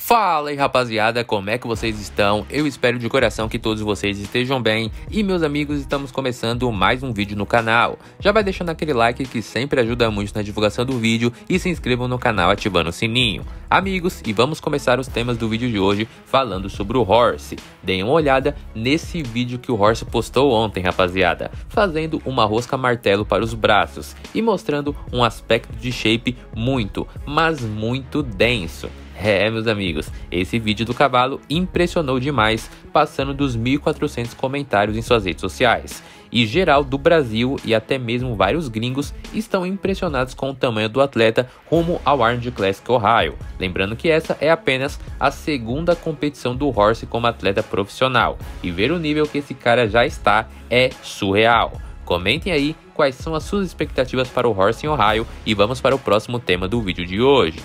Fala aí rapaziada, como é que vocês estão? Eu espero de coração que todos vocês estejam bem e meus amigos, estamos começando mais um vídeo no canal. Já vai deixando aquele like que sempre ajuda muito na divulgação do vídeo e se inscrevam no canal ativando o sininho. Amigos, e vamos começar os temas do vídeo de hoje falando sobre o Horse. Deem uma olhada nesse vídeo que o Horse postou ontem rapaziada, fazendo uma rosca martelo para os braços e mostrando um aspecto de shape muito, mas muito denso. É, meus amigos, esse vídeo do cavalo impressionou demais, passando dos 1.400 comentários em suas redes sociais. E geral do Brasil e até mesmo vários gringos estão impressionados com o tamanho do atleta rumo ao Arnold Classic Ohio. Lembrando que essa é apenas a segunda competição do Horse como atleta profissional. E ver o nível que esse cara já está é surreal. Comentem aí quais são as suas expectativas para o Horse em Ohio e vamos para o próximo tema do vídeo de hoje.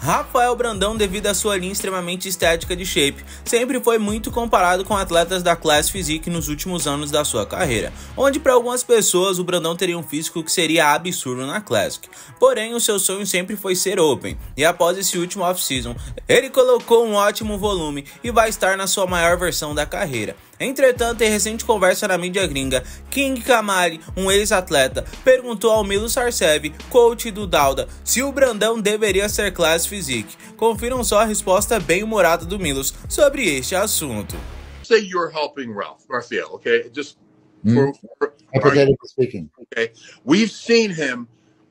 Rafael Brandão, devido à sua linha extremamente estética de shape, sempre foi muito comparado com atletas da Class Physique nos últimos anos da sua carreira, onde para algumas pessoas o Brandão teria um físico que seria absurdo na Classic. Porém, o seu sonho sempre foi ser Open, e após esse último off-season, ele colocou um ótimo volume e vai estar na sua maior versão da carreira. Entretanto, em recente conversa na mídia gringa, King Kamari, um ex-atleta, perguntou ao Milo Sarcev, coach do Dauda, se o Brandão deveria ser class physique. Confiram só a resposta bem humorada do Milos sobre este assunto. Say you're helping Ralph, Raphael, okay? Just mm. for, for hypothetically speaking. Okay. We've seen him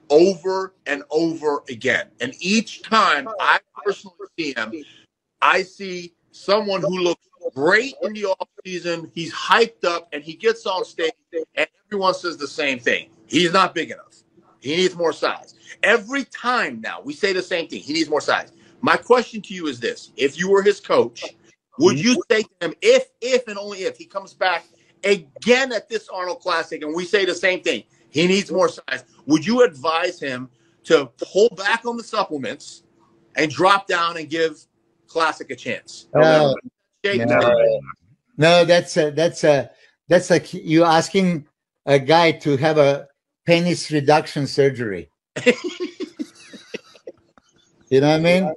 over and over again. And each time I personally see him, I see someone who looks great in the off season. He's hyped up and he gets on stage and everyone says the same thing. He's not big enough. He needs more size. Every time now we say the same thing. He needs more size. My question to you is this: If you were his coach, would you say to him, if, if, and only if he comes back again at this Arnold Classic, and we say the same thing, he needs more size, would you advise him to pull back on the supplements and drop down and give Classic a chance? Uh, no, no, that's a, that's a that's like you asking a guy to have a penis reduction surgery. you know what I mean?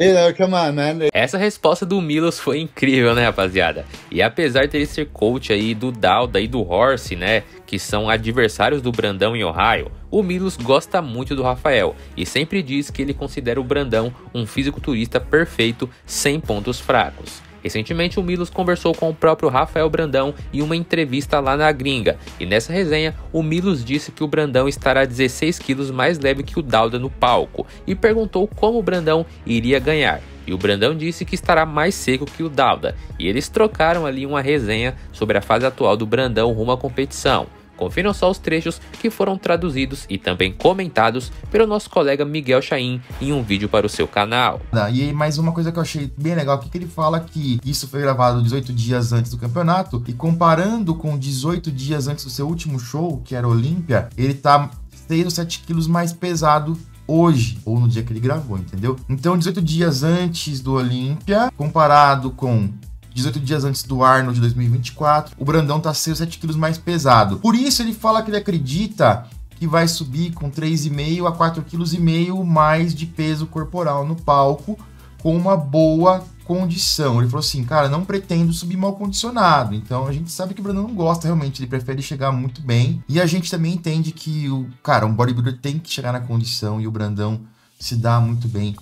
You know, come on, man. Essa resposta do Milos foi incrível, né, rapaziada? E apesar de ele ser coach aí do Dauda e do Horse, né, que são adversários do Brandão em Ohio, o Milos gosta muito do Rafael e sempre diz que ele considera o Brandão um fisiculturista perfeito sem pontos fracos. Recentemente, o Milos conversou com o próprio Rafael Brandão em uma entrevista lá na gringa, e nessa resenha, o Milos disse que o Brandão estará 16 quilos mais leve que o Dauda no palco, e perguntou como o Brandão iria ganhar. E o Brandão disse que estará mais seco que o Dauda, e eles trocaram ali uma resenha sobre a fase atual do Brandão rumo à competição. Confiram só os trechos que foram traduzidos e também comentados pelo nosso colega Miguel Chaim em um vídeo para o seu canal. E mais uma coisa que eu achei bem legal que ele fala que isso foi gravado 18 dias antes do campeonato e comparando com 18 dias antes do seu último show, que era Olímpia, ele tá 6 ou 7 quilos mais pesado hoje, ou no dia que ele gravou, entendeu? Então, 18 dias antes do Olímpia, comparado com 18 dias antes do Arnold de 2024, o Brandão tá 6 7 quilos mais pesado. Por isso ele fala que ele acredita que vai subir com 3,5 a 4,5 kg mais de peso corporal no palco com uma boa condição. Ele falou assim, cara, não pretendo subir mal condicionado. Então a gente sabe que o Brandão não gosta realmente, ele prefere chegar muito bem. E a gente também entende que o, cara, um bodybuilder tem que chegar na condição e o Brandão se dá muito bem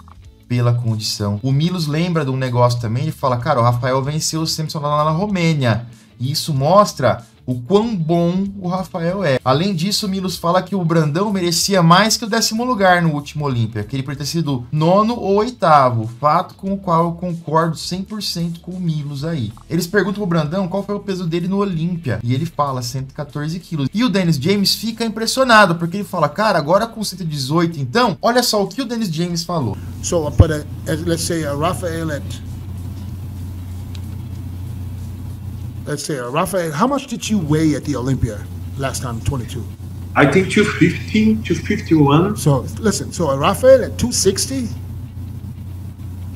pela condição. O Milos lembra de um negócio também, ele fala, cara, o Rafael venceu o Simpson lá na Romênia. E isso mostra o quão bom o Rafael é. Além disso, Milos fala que o Brandão merecia mais que o décimo lugar no último Olímpia, que ele poderia ter sido nono ou oitavo, fato com o qual eu concordo 100% com o Milos aí. Eles perguntam pro Brandão qual foi o peso dele no Olímpia, e ele fala 114 quilos. E o Dennis James fica impressionado, porque ele fala, cara, agora com 118 então, olha só o que o Dennis James falou. So, but uh, let's say a Rafael at let's say, uh, Rafael, how much did you weigh at the Olympia last time, 22? I think 250, 251. So listen, so a Rafael at 260,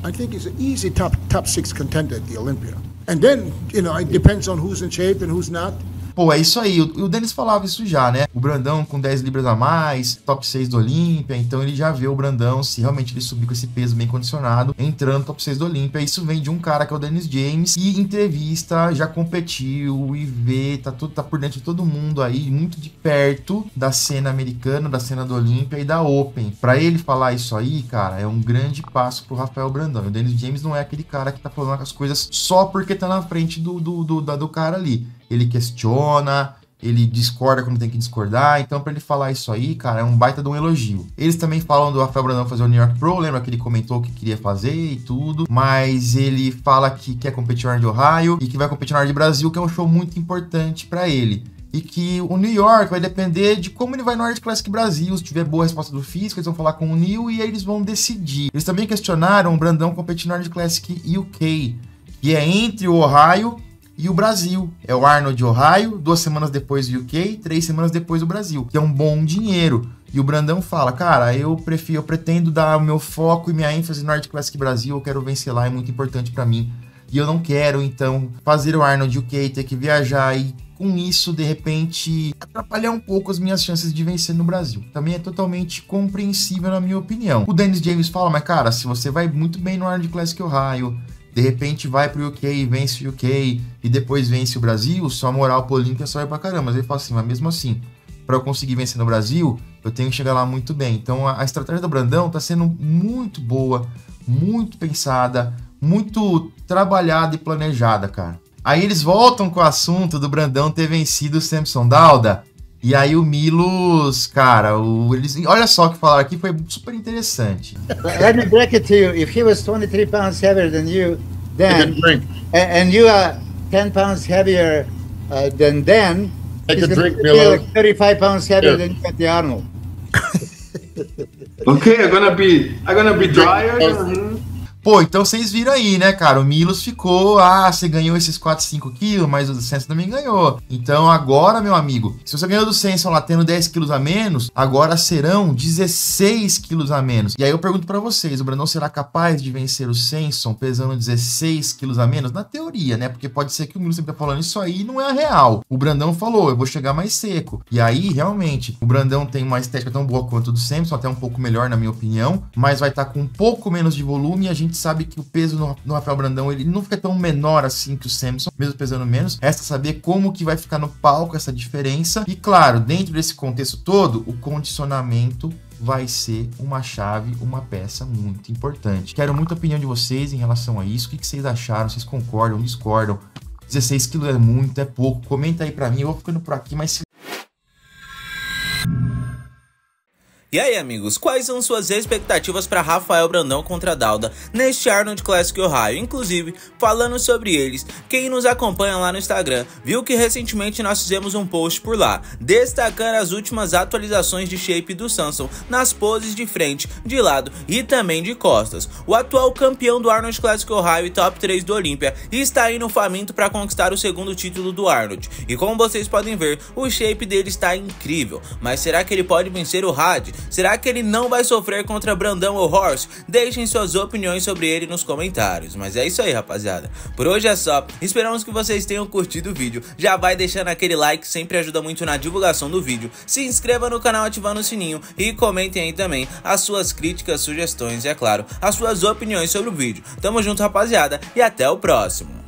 I think he's an easy top top six contender at the Olympia. And then, you know, it depends on who's in shape and who's not. Pô, é isso aí. O, o Denis falava isso já, né? O Brandão com 10 libras a mais, top 6 do Olímpia, então ele já vê o Brandão, se realmente ele subir com esse peso bem condicionado, entrando no top 6 do Olímpia. Isso vem de um cara que é o Dennis James, e entrevista, já competiu e vê, tá, tudo, tá por dentro de todo mundo aí, muito de perto da cena americana, da cena do Olímpia e da Open. Para ele falar isso aí, cara, é um grande passo pro Rafael Brandão. O Dennis James não é aquele cara que tá falando as coisas só porque tá na frente do, do, do, do, do cara ali. Ele questiona, ele discorda quando tem que discordar. Então, para ele falar isso aí, cara, é um baita de um elogio. Eles também falam do Rafael Brandão fazer o New York Pro, lembra que ele comentou que queria fazer e tudo, mas ele fala que quer competir no de Ohio e que vai competir no de Brasil, que é um show muito importante para ele. E que o New York vai depender de como ele vai no Art Classic Brasil. Se tiver boa resposta do físico, eles vão falar com o Neil e aí eles vão decidir. Eles também questionaram o Brandão competir no Art Classic UK, que é entre o Ohio e o Brasil. É o Arnold Ohio, duas semanas depois o UK, três semanas depois o Brasil, que é um bom dinheiro. E o Brandão fala, cara, eu prefiro, eu pretendo dar o meu foco e minha ênfase no Art Classic Brasil, eu quero vencer lá, é muito importante para mim. E eu não quero, então, fazer o Arnold UK, ter que viajar e com isso, de repente, atrapalhar um pouco as minhas chances de vencer no Brasil. Também é totalmente compreensível, na minha opinião. O Dennis James fala, mas cara, se você vai muito bem no Arnold Classic Ohio, de repente vai pro UK vence o UK e depois vence o Brasil, sua moral pro Olímpia sobe pra caramba. Mas ele fala assim, mas mesmo assim, para eu conseguir vencer no Brasil, eu tenho que chegar lá muito bem. Então a, a estratégia do Brandão tá sendo muito boa, muito pensada, muito trabalhada e planejada, cara. Aí eles voltam com o assunto do Brandão ter vencido o Samson Dauda. E aí o Milos, cara, o, eles, olha só o que falaram aqui, foi super interessante. Let me break it to you. If he was 23 pounds heavier than you, then, and you are 10 pounds heavier uh, than then, Take a drink, Milo. 35 pounds heavier yeah. than you at the Arnold. okay, I'm gonna be, I'm gonna be drier. Pô, então vocês viram aí, né, cara? O Milos ficou, ah, você ganhou esses 4, 5 quilos, mas o Senso também ganhou. Então agora, meu amigo, se você ganhou do Senso lá tendo 10 quilos a menos, agora serão 16 quilos a menos. E aí eu pergunto para vocês, o Brandão será capaz de vencer o Senson pesando 16 quilos a menos? Na teoria, né? Porque pode ser que o Milos sempre tá falando isso aí não é real. O Brandão falou, eu vou chegar mais seco. E aí, realmente, o Brandão tem uma estética tão boa quanto o do Samson, até um pouco melhor, na minha opinião, mas vai estar tá com um pouco menos de volume e a gente gente sabe que o peso no, Rafael Brandão ele não fica tão menor assim que o Samson, mesmo pesando menos. Resta saber como que vai ficar no palco essa diferença. E claro, dentro desse contexto todo, o condicionamento vai ser uma chave, uma peça muito importante. Quero muita opinião de vocês em relação a isso. O que, vocês acharam? Vocês concordam, discordam? 16 quilos é muito, é pouco? Comenta aí pra mim. Eu vou ficando por aqui, mas se E aí, amigos, quais são suas expectativas para Rafael Brandão contra Dalda neste Arnold Classic Ohio? Inclusive, falando sobre eles, quem nos acompanha lá no Instagram viu que recentemente nós fizemos um post por lá, destacando as últimas atualizações de shape do Samson nas poses de frente, de lado e também de costas. O atual campeão do Arnold Classic Ohio e top 3 do Olímpia está indo faminto para conquistar o segundo título do Arnold. E como vocês podem ver, o shape dele está incrível, mas será que ele pode vencer o Had? Será que ele não vai sofrer contra Brandão ou Horse? Deixem suas opiniões sobre ele nos comentários. Mas é isso aí, rapaziada. Por hoje é só. Esperamos que vocês tenham curtido o vídeo. Já vai deixando aquele like, sempre ajuda muito na divulgação do vídeo. Se inscreva no canal ativando o sininho e comentem aí também as suas críticas, sugestões e, é claro, as suas opiniões sobre o vídeo. Tamo junto, rapaziada, e até o próximo.